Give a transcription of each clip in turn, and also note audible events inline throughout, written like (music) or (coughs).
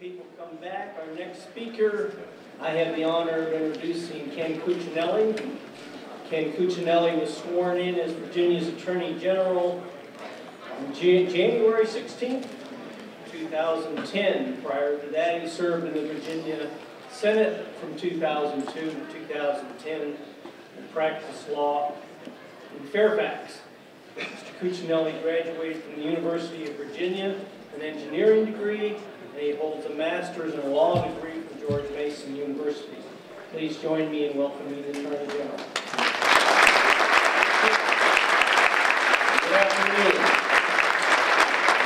people come back. Our next speaker, I have the honor of introducing Ken Cuccinelli. Ken Cuccinelli was sworn in as Virginia's Attorney General on January 16, 2010. Prior to that, he served in the Virginia Senate from 2002 to 2010 and practiced law in Fairfax. Mr. Cuccinelli graduated from the University of Virginia, with an engineering degree, he holds a master's a law degree from George Mason University. Please join me in welcoming the Attorney General. Good afternoon.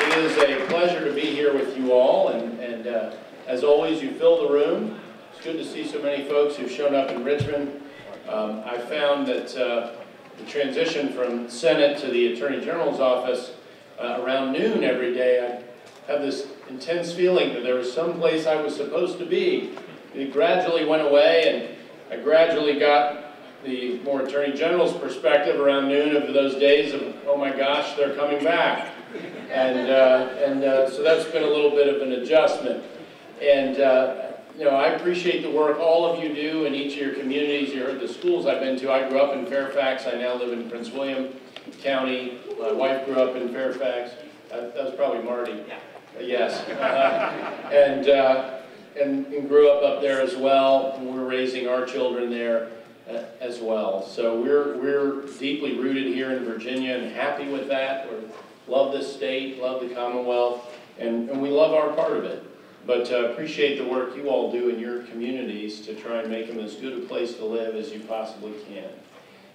It is a pleasure to be here with you all, and, and uh, as always, you fill the room. It's good to see so many folks who've shown up in Richmond. Um, I found that uh, the transition from Senate to the Attorney General's office uh, around noon every day, I have this intense feeling that there was some place I was supposed to be. It gradually went away, and I gradually got the more Attorney General's perspective around noon of those days of, oh my gosh, they're coming back. And, uh, and uh, so that's been a little bit of an adjustment. And, uh, you know, I appreciate the work all of you do in each of your communities. You heard the schools I've been to. I grew up in Fairfax. I now live in Prince William County. My wife grew up in Fairfax. That, that was probably Marty. Yeah. Yes. Uh, and, uh, and, and grew up up there as well. We're raising our children there uh, as well. So we're, we're deeply rooted here in Virginia and happy with that. We love this state, love the Commonwealth, and, and we love our part of it. But uh, appreciate the work you all do in your communities to try and make them as good a place to live as you possibly can.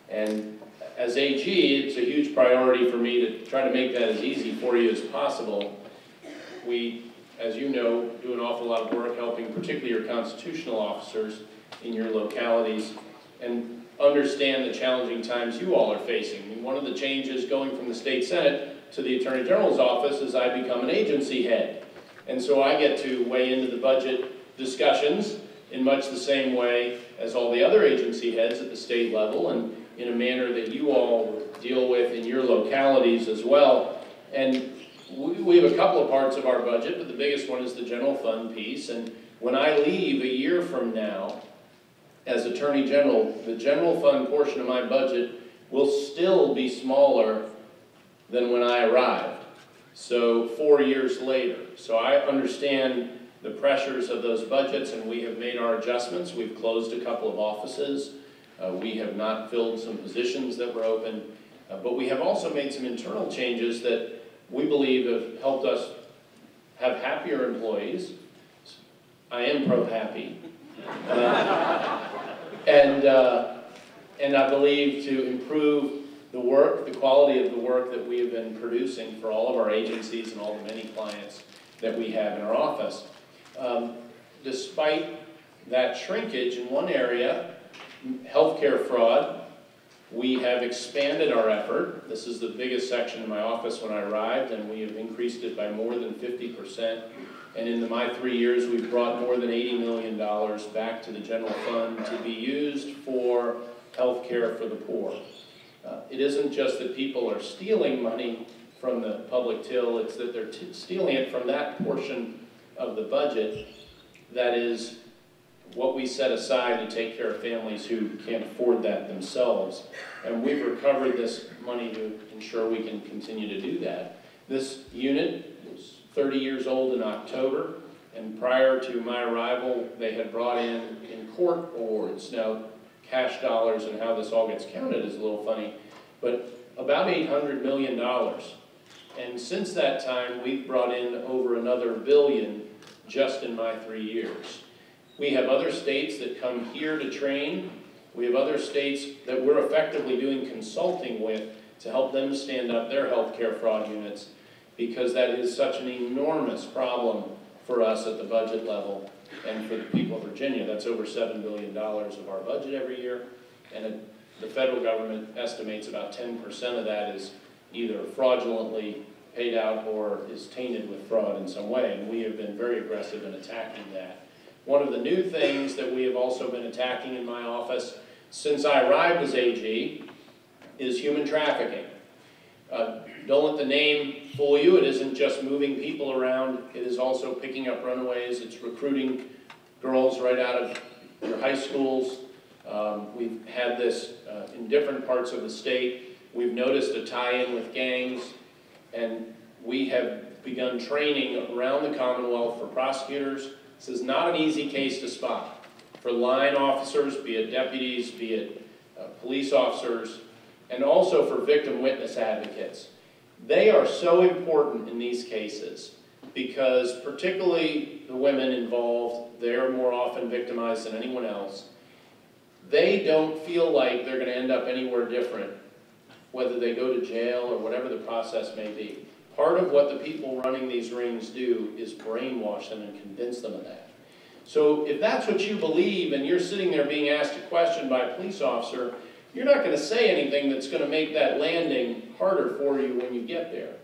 And as AG, it's a huge priority for me to try to make that as easy for you as possible we, as you know, do an awful lot of work helping particularly your constitutional officers in your localities and understand the challenging times you all are facing. I mean, one of the changes going from the state senate to the attorney general's office is I become an agency head. And so I get to weigh into the budget discussions in much the same way as all the other agency heads at the state level and in a manner that you all deal with in your localities as well. And we, we have a couple of parts of our budget, but the biggest one is the general fund piece. And when I leave a year from now, as Attorney General, the general fund portion of my budget will still be smaller than when I arrived. So four years later. So I understand the pressures of those budgets and we have made our adjustments. We've closed a couple of offices. Uh, we have not filled some positions that were open. Uh, but we have also made some internal changes that we believe have helped us have happier employees. I am pro-happy. Uh, and, uh, and I believe to improve the work, the quality of the work that we have been producing for all of our agencies and all the many clients that we have in our office. Um, despite that shrinkage in one area, healthcare fraud, we have expanded our effort. This is the biggest section in my office when I arrived, and we have increased it by more than 50%. And in the, my three years, we've brought more than $80 million back to the general fund to be used for health care for the poor. Uh, it isn't just that people are stealing money from the public till, it's that they're stealing it from that portion of the budget that is what we set aside to take care of families who can't afford that themselves. And we've recovered this money to ensure we can continue to do that. This unit was 30 years old in October, and prior to my arrival, they had brought in in court awards. Now, cash dollars and how this all gets counted is a little funny, but about $800 million. And since that time, we've brought in over another billion just in my three years. We have other states that come here to train. We have other states that we're effectively doing consulting with to help them stand up their healthcare fraud units because that is such an enormous problem for us at the budget level and for the people of Virginia. That's over $7 billion of our budget every year. And it, the federal government estimates about 10% of that is either fraudulently paid out or is tainted with fraud in some way. And we have been very aggressive in attacking that. One of the new things that we have also been attacking in my office since I arrived as AG is human trafficking. Uh, Don't let the name fool you, it isn't just moving people around, it is also picking up runaways, it's recruiting girls right out of your high schools. Um, We've had this uh, in different parts of the state. We've noticed a tie-in with gangs, and we have begun training around the Commonwealth for prosecutors. This is not an easy case to spot. For line officers, be it deputies, be it uh, police officers, and also for victim witness advocates. They are so important in these cases because particularly the women involved, they're more often victimized than anyone else. They don't feel like they're gonna end up anywhere different, whether they go to jail or whatever the process may be. Part of what the people running these rings do is brainwash them and convince them of that. So if that's what you believe and you're sitting there being asked a question by a police officer, you're not gonna say anything that's gonna make that landing harder for you when you get there.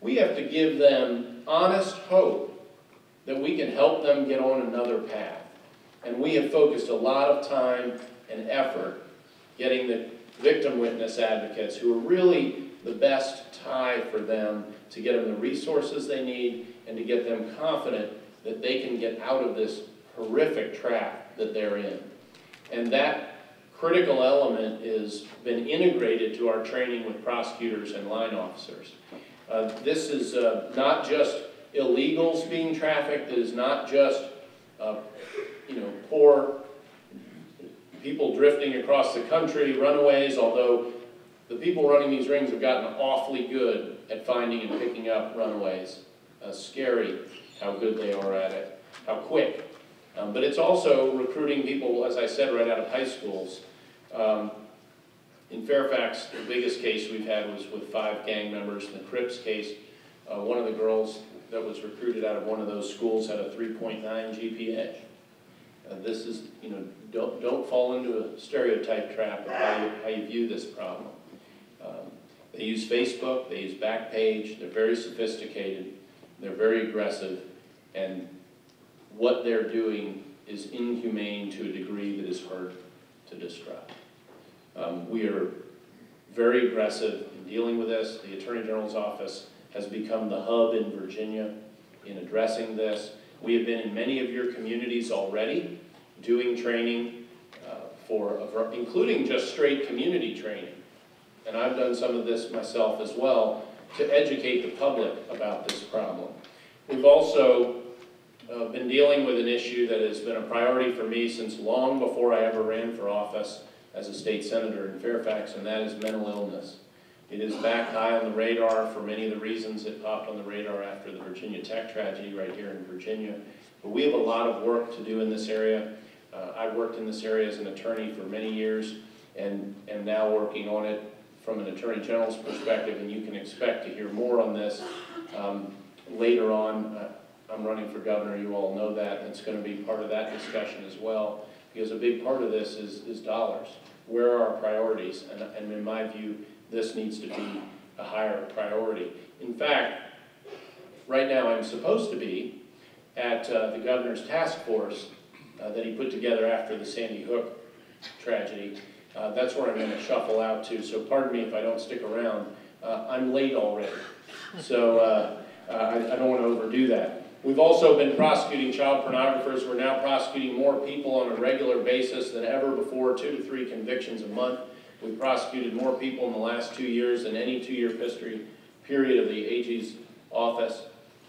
We have to give them honest hope that we can help them get on another path. And we have focused a lot of time and effort getting the victim witness advocates who are really the best tie for them to get them the resources they need and to get them confident that they can get out of this horrific trap that they're in. And that critical element has been integrated to our training with prosecutors and line officers. Uh, This is uh, not just illegals being trafficked, it is not just, uh, you know, poor people drifting across the country, runaways, although the people running these rings have gotten awfully good at finding and picking up runaways. Uh, Scary how good they are at it, how quick. Um, But it's also recruiting people, as I said, right out of high schools. Um, In Fairfax, the biggest case we've had was with five gang members. In the Crips case, uh, one of the girls that was recruited out of one of those schools had a 3.9 GPA. Uh, This is, you know, don't, don't fall into a stereotype trap of how you, how you view this problem. They use Facebook, they use Backpage, they're very sophisticated, they're very aggressive, and what they're doing is inhumane to a degree that is hard to describe. Um, We are very aggressive in dealing with this. The Attorney General's office has become the hub in Virginia in addressing this. We have been in many of your communities already, doing training uh, for, including just straight community training. And I've done some of this myself as well, to educate the public about this problem. We've also uh, been dealing with an issue that has been a priority for me since long before I ever ran for office as a state senator in Fairfax, and that is mental illness. It is back high on the radar for many of the reasons it popped on the radar after the Virginia Tech tragedy right here in Virginia. But we have a lot of work to do in this area. Uh, I worked in this area as an attorney for many years and am now working on it from an attorney general's perspective, and you can expect to hear more on this um, later on. Uh, I'm running for governor, you all know that, and it's going to be part of that discussion as well, because a big part of this is, is dollars. Where are our priorities? And, and in my view, this needs to be a higher priority. In fact, right now I'm supposed to be at uh, the governor's task force uh, that he put together after the Sandy Hook tragedy. Uh, That's where I'm going to shuffle out to, so pardon me if I don't stick around. Uh, I'm late already, so uh, uh, I I don't want to overdo that. We've also been prosecuting child pornographers. We're now prosecuting more people on a regular basis than ever before, two to three convictions a month. We've prosecuted more people in the last two years than any two-year history period of the AG's office.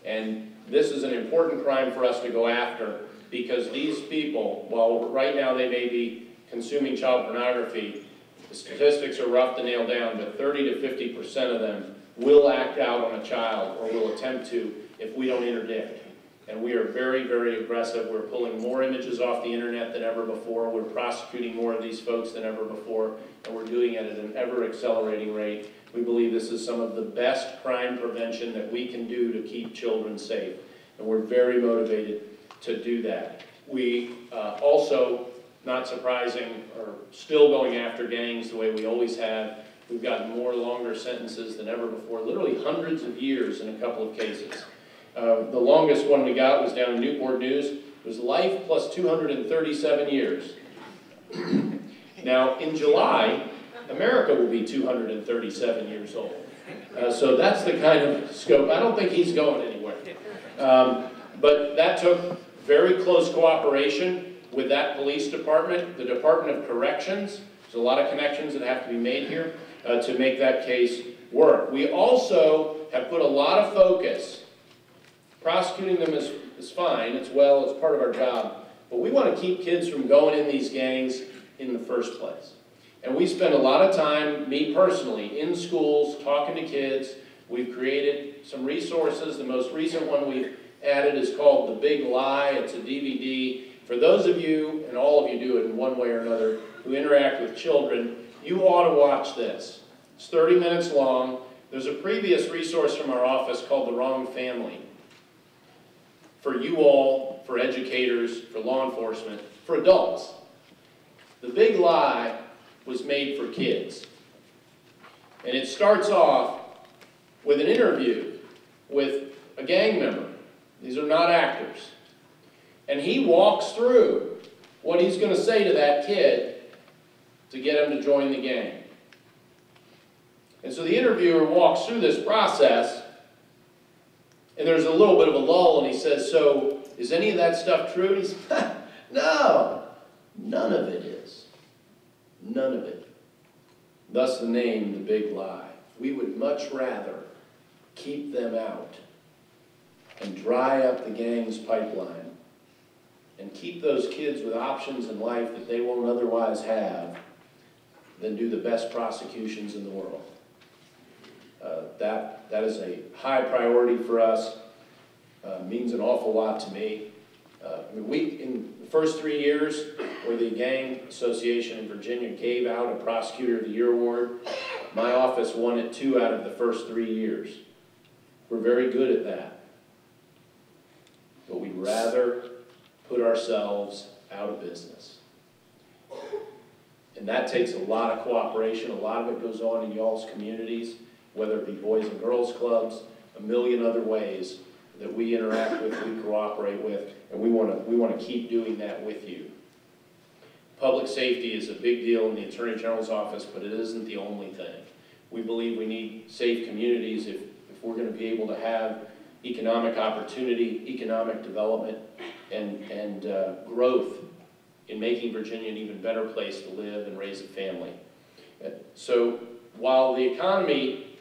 And this is an important crime for us to go after because these people, while right now they may be consuming child pornography, the statistics are rough to nail down, but 30 to 50 percent of them will act out on a child or will attempt to if we don't interdict. And we are very, very aggressive. We're pulling more images off the internet than ever before. We're prosecuting more of these folks than ever before, and we're doing it at an ever accelerating rate. We believe this is some of the best crime prevention that we can do to keep children safe, and we're very motivated to do that. We uh, also, not surprising, are still going after gangs the way we always have. We've gotten more longer sentences than ever before, literally hundreds of years in a couple of cases. Uh, The longest one we got was down in Newport News, it was life plus 237 years. (coughs) Now, in July, America will be 237 years old. Uh, so that's the kind of scope. I don't think he's going anywhere. Um, but that took very close cooperation with that police department, the Department of Corrections. There's a lot of connections that have to be made here uh, to make that case work. We also have put a lot of focus. Prosecuting them is, is fine, it's well, it's part of our job. But we want to keep kids from going in these gangs in the first place. And we spend a lot of time, me personally, in schools, talking to kids. We've created some resources. The most recent one we've added is called The Big Lie. It's a DVD. For those of you, and all of you do it in one way or another, who interact with children, you ought to watch this. It's 30 minutes long. There's a previous resource from our office called The Wrong Family. For you all, for educators, for law enforcement, for adults. The Big Lie was made for kids. And it starts off with an interview with a gang member. These are not actors. And he walks through what he's going to say to that kid to get him to join the gang. And so the interviewer walks through this process, and there's a little bit of a lull, and he says, So, is any of that stuff true? And he says, No, none of it is. None of it. Thus the name, the big lie. We would much rather keep them out and dry up the gang's pipeline and keep those kids with options in life that they won't otherwise have than do the best prosecutions in the world. Uh, that, that is a high priority for us, uh, means an awful lot to me. Uh, I mean, we, in the first three years, where the Gang Association in Virginia gave out a Prosecutor of the Year award, my office won it two out of the first three years. We're very good at that. But we'd rather put ourselves out of business. And that takes a lot of cooperation. A lot of it goes on in y'all's communities, whether it be Boys and Girls Clubs, a million other ways that we interact with, we cooperate with, and we want to we want to keep doing that with you. Public safety is a big deal in the Attorney General's office, but it isn't the only thing. We believe we need safe communities if, if we're going to be able to have economic opportunity, economic development, and, and uh, growth in making Virginia an even better place to live and raise a family. Uh, so while the economy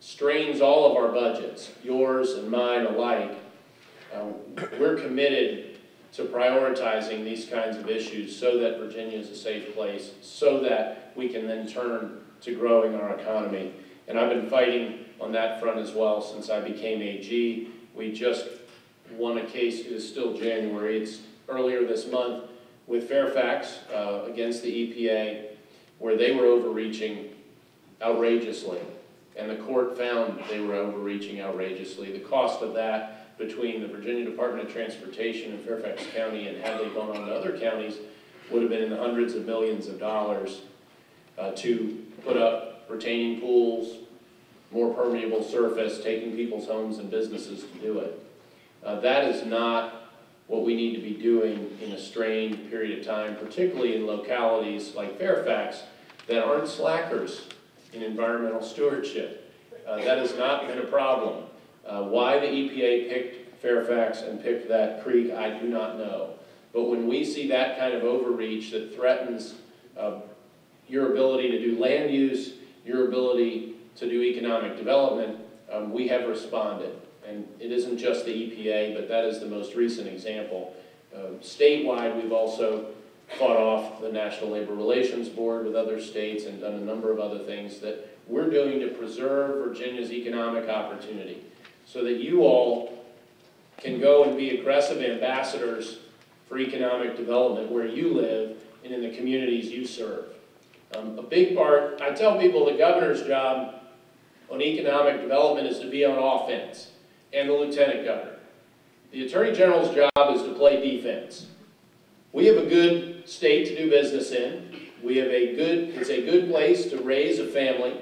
strains all of our budgets, yours and mine alike, um, we're committed to prioritizing these kinds of issues so that Virginia is a safe place, so that we can then turn to growing our economy. And I've been fighting on that front as well since I became AG. We just won a case, it is still January, it's earlier this month, with Fairfax uh, against the EPA, where they were overreaching outrageously. And the court found they were overreaching outrageously. The cost of that between the Virginia Department of Transportation and Fairfax County and had they gone on to other counties would have been in the hundreds of millions of dollars uh, to put up retaining pools, more permeable surface, taking people's homes and businesses to do it. Uh, that is not what we need to be doing in a strained period of time, particularly in localities like Fairfax that aren't slackers in environmental stewardship. Uh, that has not been a problem. Uh, why the EPA picked Fairfax and picked that creek, I do not know. But when we see that kind of overreach that threatens uh, your ability to do land use, your ability to do economic development, um, we have responded. And it isn't just the EPA, but that is the most recent example. Uh, statewide, we've also fought off the National Labor Relations Board with other states and done a number of other things that we're doing to preserve Virginia's economic opportunity so that you all can go and be aggressive ambassadors for economic development where you live and in the communities you serve. Um, a big part, I tell people the governor's job on economic development is to be on offense, and the lieutenant governor. The attorney general's job is to play defense. We have a good state to do business in. We have a good, it's a good place to raise a family.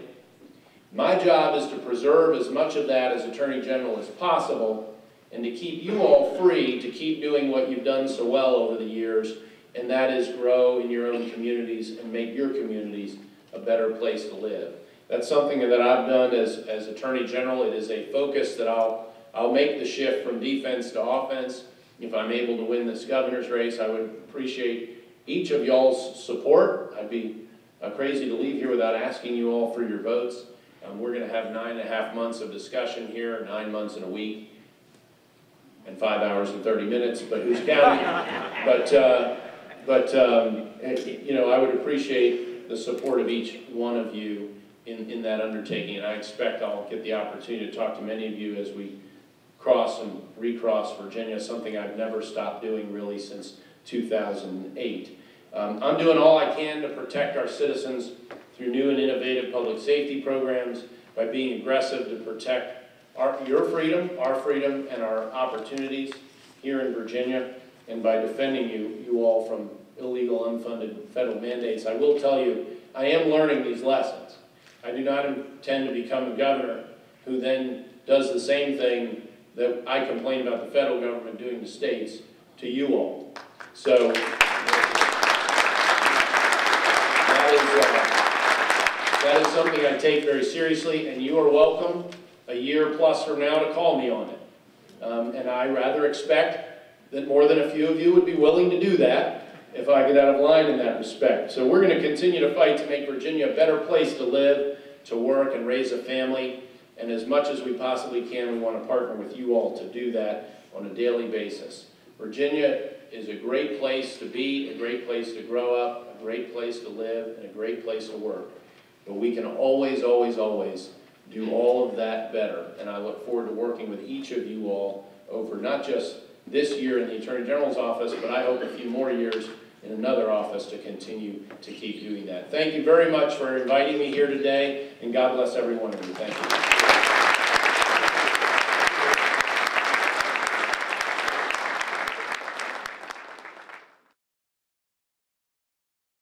My job is to preserve as much of that as Attorney General as possible and to keep you all free to keep doing what you've done so well over the years, and that is grow in your own communities and make your communities a better place to live. that's something that I've done as, as Attorney General. It is a focus that I'll, I'll make the shift from defense to offense. If I'm able to win this governor's race, I would appreciate each of y'all's support. I'd be uh, crazy to leave here without asking you all for your votes. Um, we're gonna have nine and a half months of discussion here, nine months and a week, and five hours and thirty minutes, but who's counting? (laughs) But, uh, but, um, eh, you know, I would appreciate the support of each one of you in, in that undertaking, and I expect I'll get the opportunity to talk to many of you as we cross and recross Virginia, something I've never stopped doing really since two thousand and eight. Um, I'm doing all I can to protect our citizens through new and innovative public safety programs, by being aggressive to protect our, your freedom, our freedom, and our opportunities here in Virginia, and by defending you, you all from illegal unfunded federal mandates. I will tell you, I am learning these lessons. I do not intend to become a governor who then does the same thing that I complain about the federal government doing to states, to you all. So, that is, uh, that is something I take very seriously, and you are welcome a year plus from now to call me on it. Um, and I rather expect that more than a few of you would be willing to do that if I get out of line in that respect. So we're going to continue to fight to make Virginia a better place to live, to work, and raise a family. And as much as we possibly can, we want to partner with you all to do that on a daily basis. Virginia is a great place to be, a great place to grow up, a great place to live, and a great place to work. But we can always, always, always do all of that better. And I look forward to working with each of you all over not just this year in the Attorney General's office, but I hope a few more years in another office to continue to keep doing that. Thank you very much for inviting me here today, and God bless every one of you. Thank you.